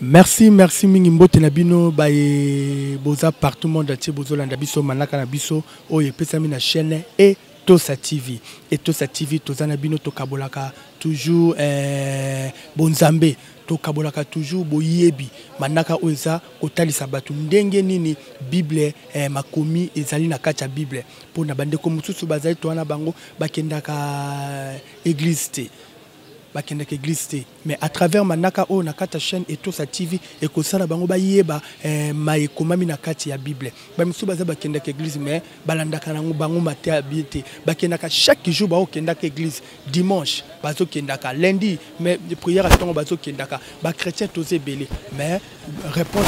merci merci mingi mbote na bino baye boza partout monde atie bozolanda biso manaka na biso oyo epesami na chaîne e tosa tv e tosa tv toza na bino tokabolaka toujours eh, bonzambe tokabolaka toujours boyebi manaka oyo eza kotalisa bato ndenge nini bible eh, makomi ezali na kati ya bible mpo na bandeko mosusu bazali to wana bango bakendaka eh, eglize te bakendaka eglise te mais à travers manaka oyo na kati ya chaîne etosa tv ekosala bango bayeba eh, ma ekomami na kati ya bible bamisusu baza bakendaka eglise mais balandaka nango bango mateya ya bie te bakendaka chaque jour baokendaka eglise dimanche bazokendaka lundi mais prière ya ntongo bazokendaka bachrétien toza ebele mais réponse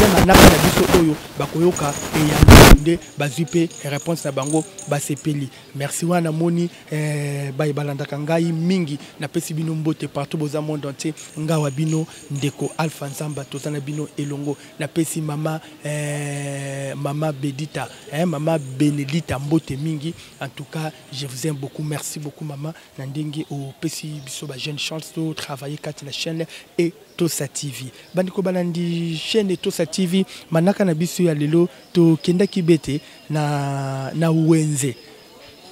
ya manaka na biso oyo bakoyoka eyambi nde bazwi mpe réponse na bango basepeli merci wana moni Eh, baye balandaka ngai mingi napesi bino mbote partout boza monde entier ngawa bino ndeko alpha nzamba toza na bino elongo napesi mama eh, mama bedita eh, mama benedita mbote mingi en tout cas je vous aime beaucoup merci beaucoup mama na ndenge opesi biso ba jeune chance to travailler kati na chaîne et tosa tv bandeko balandi chaîne tosa tv manaka na biso ya lelo tokendaki bete na, na wenze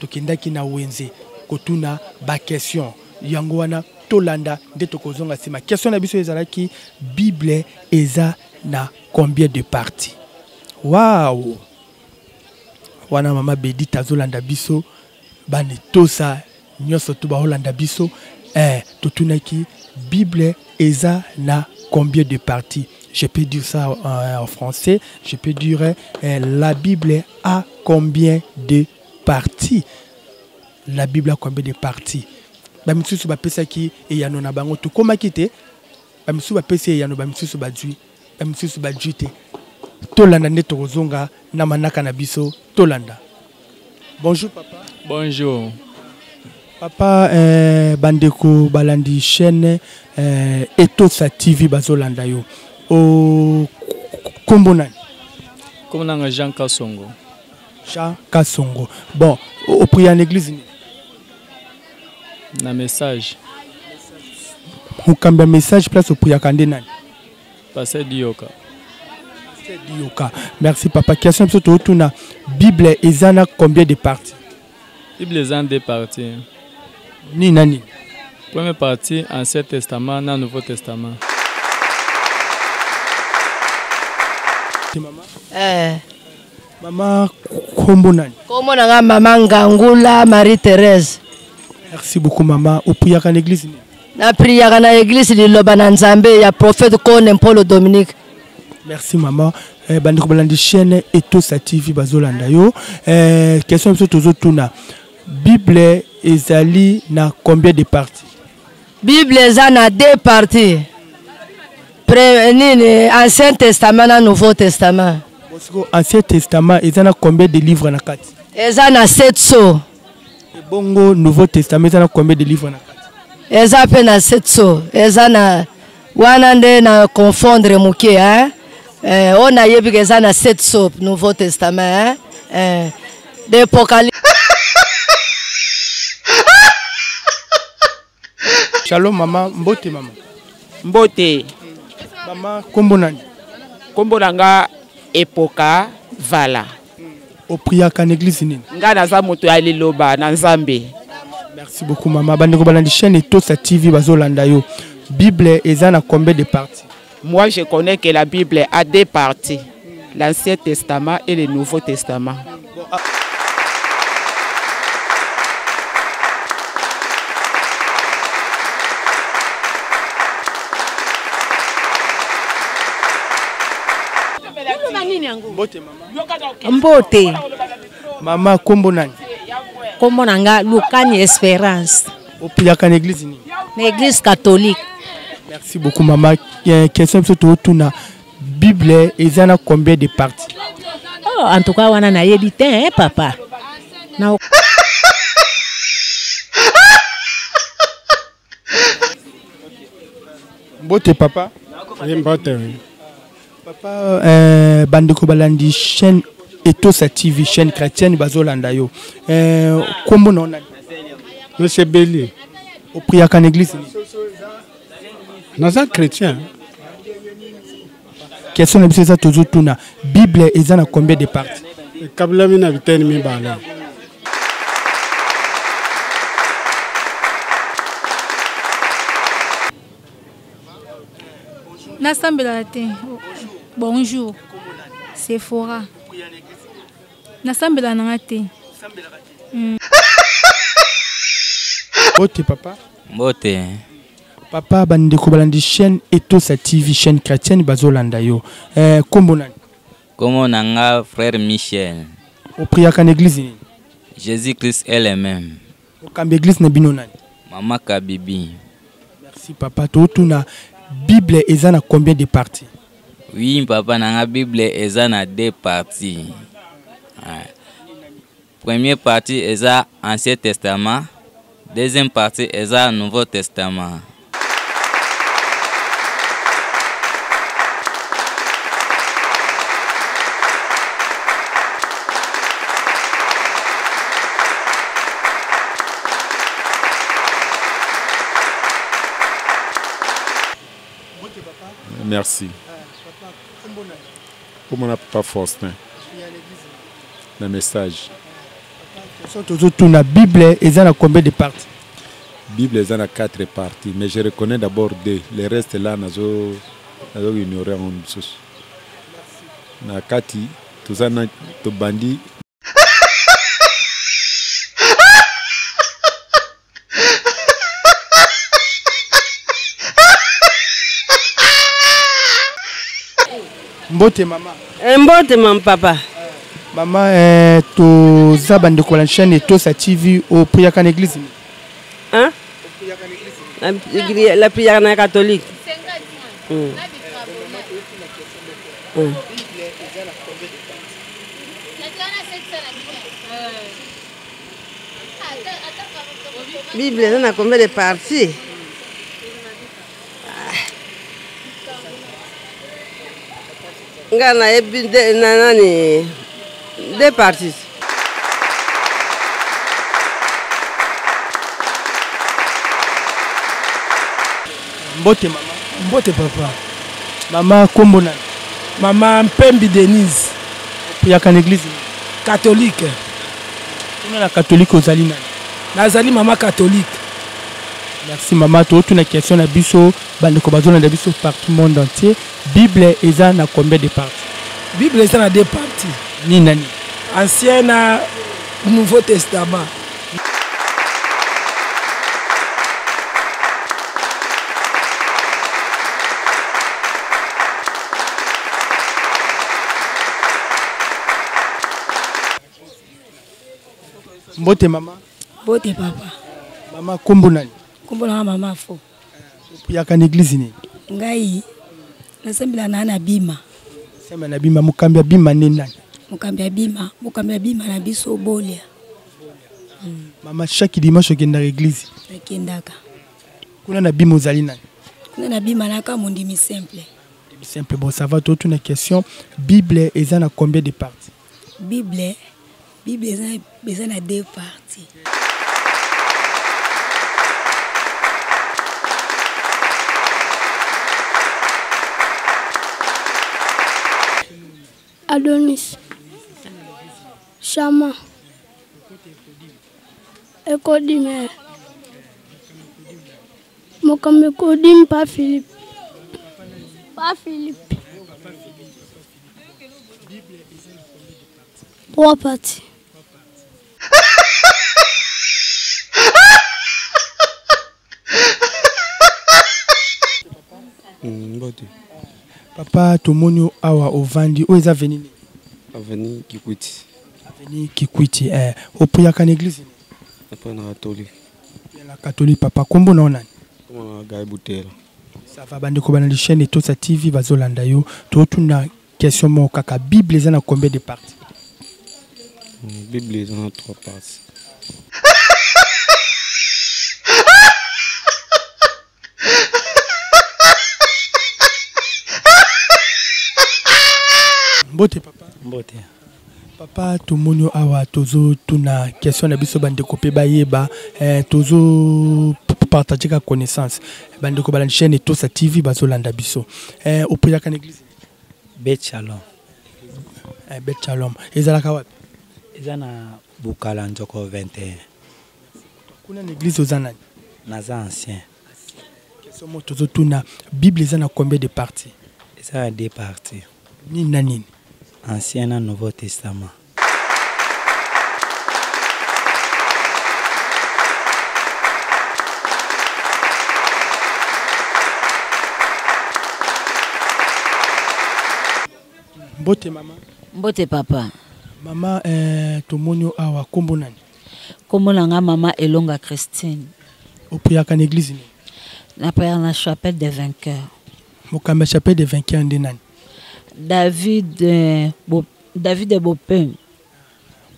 tokendaki na wenze kotuna bakestion yango wana tolanda nde tokozonga nsima kestion na biso ezalaki bible eza na combien de parti waw wana mama bedite azolanda biso banetosa nyonso tu baolanda biso eh, totunaki bible eza na combien de parties je peux dire ça euh, en français je peux dire eh, la bible a combien de parties la bible a combien de parties bamisusu bapesaki eyano na bango tokomaki te bamisusu bapesi eyano bamisusu bazwi ya misusu bajui te tolanda nde tokozonga na manaka na biso tolanda bonjour papa bonjour papa eh, bandeko balandi chaîne eh, etosa tv bazolanda yo o kombo nani kombo nanga jean kasongo jean kasongo bon opria na église nini na message mokambi ya message place opriaka nde nani Pasteur Dioka. Pasteur Dioka. Merci papa. Question biso to tuna Bible eza na combien de parties? Bible eza deux parties. Ni nani? Première partie Ancien Testament na Nouveau Testament. Maman. Eh. Maman kombo nani? Kombo na nga maman Ngangula Marie Thérèse. Merci beaucoup maman. Opuyaka na église nini? na priaka na eglise liloba na nzambe ya prophète kone mpolo dominique merci maman eh, bandeko balandi chaîne etosa tv bazolanda yo eh, question biso tozotuna bible ezali na combien de partie bible eza na deux partie nini ancien testament na nouveau testament ancien testament eza na combien de livre na kati eza na 7 so ebongo nouveau testament eza na combien de livre na kati eza mpe na setso eza na wana nde na confondre moke hein? eh, oyo nayebi ka eza na setso nouveau testament hein? eh, depocalypse Shalom mama, mbote mama. Mbote. Mama kombo nani? Kombo na nga Epoka Vala. Opriaka na eglise nini? Nga naza moto ya liloba na Nzambe. Merci beaucoup mama. Bandeko balandi chaîne Etosa TV bazolanda yo. Bible eza na combien de parties? Moi, je connais que la Bible a deux parties, l'Ancien Testament et le Nouveau Testament. Mbote. Mama kombo nani? Kombo na nga Lukani Esperance. opilaka na eglise nini na eglise catholique merci beaucoup mama eh, question biso tootuna bible eza na combien de parti oh, en tout cas wana nayebi te eh, papa na mbote papa mbote papa euh, bandeko balandi chaîne etosa tv chaîne chrétienne bazolanda yo euh, kombo na ona monsieur beli opriaka na église naza chrétien question na biso eza tozotuna bible eza na combien de parti ekabolami na biteni mibale nasambelaka te bonjour sephora nasambelaka nanga te mm. mbote papa mbote papa bandeko balandi chaîne etosa tv chaîne chrétienne bazolanda yo eh, kombo nani kombo na nga frère michel opriaka na église nini jésus christ est le même Mokambi eglise na bino nani? Mama Kabibi. Merci papa. Totuna Bible eza na combien de parties? Oui papa nanga Bible eza na deux parties. Ouais. Première partie eza Ancien Testament, deuxième partie eza Nouveau Testament. merci komona papa faustin na message tozotuna bible eza na combien de parti Bible eza na quatre parties mais je reconnais d'abord deux le reste là nazo nazo ignorer yango mosusu na kati toza na tobandi Mbote mama. Eh, mbote mam papa. Mama eh, toza bandeko na chaîne Etosa TV opriyaka na eglise nini? Hein? Opriyaka na eglise nini? La prière na catholique. 50 ans. Mm. Bible eza na combien de partie? nga nayebi nde na nani nde partis mbote mama mbote papa mama kombo nani mama mpembi denise opuyaka na eglize katolike kuna na katolike ozali nani nazali mama katolike merci mama totuna question na biso bandeko bazolanda biso partout monde entier bible eza na combien de parti bible eza na deux parti nini nani ancien na nouveau testament mbote mama Bote papa. Mama kombo nani? Kombo na mama fo. Yaka na église nini? Ngai nasambela na na bima. Sema na bima mokambi ya bima nini nani? Mokambi ya bima, mokambi ya bima na biso bolia. Mm. Mama chaque dimanche okendaka église? Nakendaka. Kuna na bima ozali nani? Kuna na bima na kama ondimi simple. Simple bon ça va toi tu na question Bible eza na combien de parties? Bible, Bible eza, eza na deux parties. Adonis, Shama, Ekodime, Mokambi Kodim, pas Philippe, pas Philippe. Trois parties. Hmm, papa tomoni yo awa ovandi oyo eza veni nini aveni kikwiti aveni kikwiti eh, opriaka na église epai na katolike na katolike papa nkombo na yo nani nkombo na gai butela Ça va bandeko bana chaîne Etosa TV bazolanda yo. Totuna question moko kaka Bible eza na combien de parties? Hmm, Bible eza na trois parties. Mbote papa. Mbote. Papa tomoni yo awa tozotuna question na biso bandeko mpe bayeba eh, tozo partage ka connaissance bandeko balandi chaîne etosa tv bazolanda biso eh, opelaka na église bet shalom eh, bet shalom ezalaka wapi eza na bukala nzoko 21 kuna na église oza nani naza ancien question moko tozotuna bible eza na combien de partie eza na deux partie nini na nini ancien na nouveau testament mbote mama mbote papa mama eh, tomoni awa kombo nani Kombo na nga mama Elonga Christine. Opuyaka na eglise nini? Na paya na chapelle des vainqueurs. Mokambi ya chapelle des vainqueurs nde nani? David euh, Bo, David Bopem.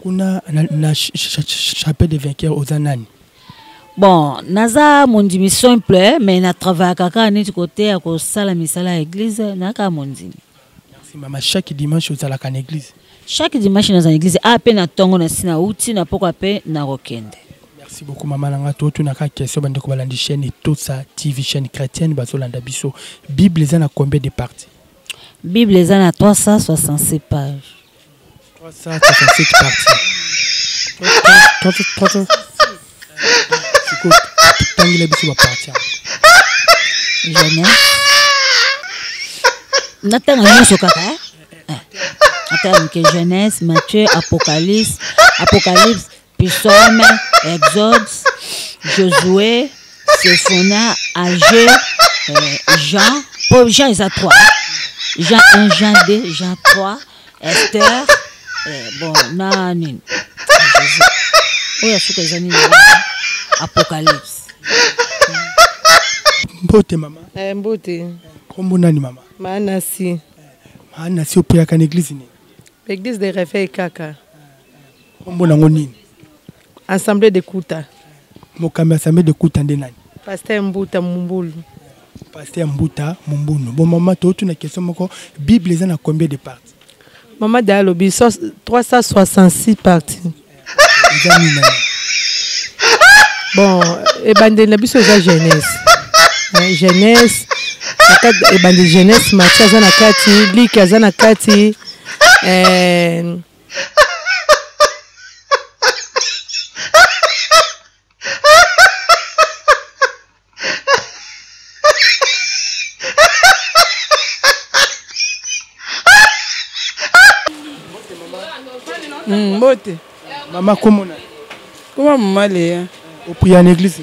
Kuna na, na ch ch ch chapelle des vainqueurs oza nani? Bon, naza mondimi simple mais na travaillaka kaka neti koteya kosala misala ya eglise na kaka mondimi. Merci maman, chaque dimanche ozalaka na église? Chaque dimanche na église, ah pe na tongo na sina uti na poko pe na rokende. Merci beaucoup maman nanga to tuna ka question bande ko balandi chaîne Tosa TV chaîne chrétienne bazolanda biso. Bible eza na combien de parties? Bible eza na 366 pages. 387 parties. 300. Sikoyo tangela biso ba partie. Jamais. Natanga nyonso kaka eh? eh. Ata moke jeunesse, Matthieu, Apocalypse, Apocalypse, Pisome, Exodes, Josué, Sefona, Agé, euh, Jean. Paul Jean, ils ont trois. Jean 1, Jean 2, Jean 3, Esther. Euh, bon, nani. Oyo asuka eza nini? Apocalypse. Mbote mama. Eh, mbote. Kombo nani mama? Manasi. Manasi opelaka na église nini? Église de réveil kaka. kombo nango nini assemblée de kuta mokambi assemblée de kuta nde nani pasteur mbuta mumbulu pasteur mbuta mumbunu bon mama tootuna question moko bible eza na combien de parti mama da alobi 366 parti eza nini bon ebandeli na biso eza jeunesse jeunesse ebandeli jeunesse mati aza na kati liki aza na kati eh, Mm, mbote mama komona koma mama leya opria na eglise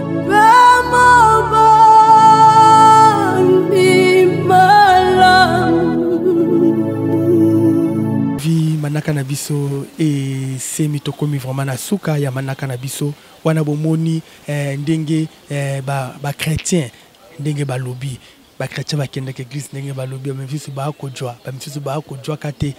manaka na biso esemi tokomi vraiment na suka ya manaka na biso wana bomoni eh, ndenge eh, bachrétien ba ndenge balobi bachrétien bakendaka eglise ndenge balobi bamisusu baa kojwa bamisusu baa kojwaka te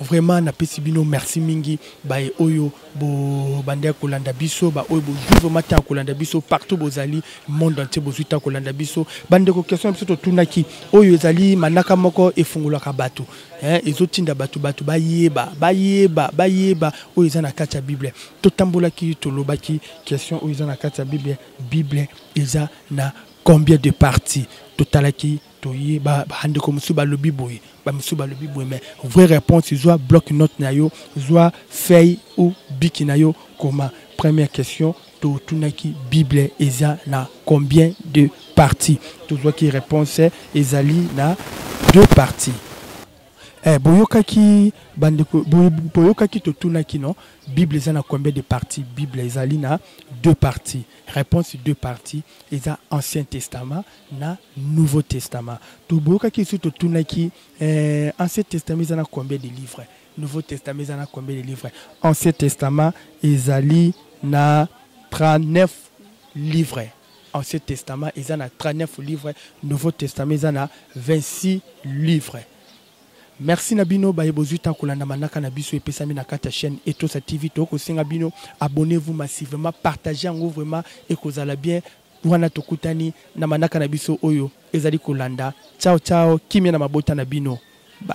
vraiment napesi bino merci mingi baye oyo bobandaki kolanda biso baoyo bozwi vraiment ntango kolanda biso partout bozali monde entier bozwi ntango kolanda biso bandeko question biso totunaki oyo ezali manaka moko efungolaka bato eh, ezotinda bato bato bayeba bayeba bayeba oyo eza na kati ya bible totambolaki tolobaki question oyo eza na kati ya bible bible eza na combien de partie totalaki toye bandeko mosusu balobi boye bamisusu balobi boye mais vraie réponse zwa bloc note na yo zwa feuille ou biki na yo koma première question totunaki bible eza na combien de partie tozwaki réponse ezali na deux parties eh, boyokaki bandeko boyokaki totunaki no bible eza na combien de partie bible ezali na deux parties réponse deux parties eza ancien testament na nouveau testament toboyokaki esu totunaki eh, ancien testament eza na combien de livre nouveau testament eza na combien de livre ancien testament ezali na 39 livre ancien testament eza na 39 livre nouveau testament eza na 26 livre merci na bino baye bozwi ntango kolanda manaka na biso epesami na kati ya chaîne etosa tv tokosenga bino abonnez-vous massivement partage yango vraiment ekozala bien wana tokutani na manaka na biso oyo ezali kolanda ciao ciao kimia na mabota na bino Bye.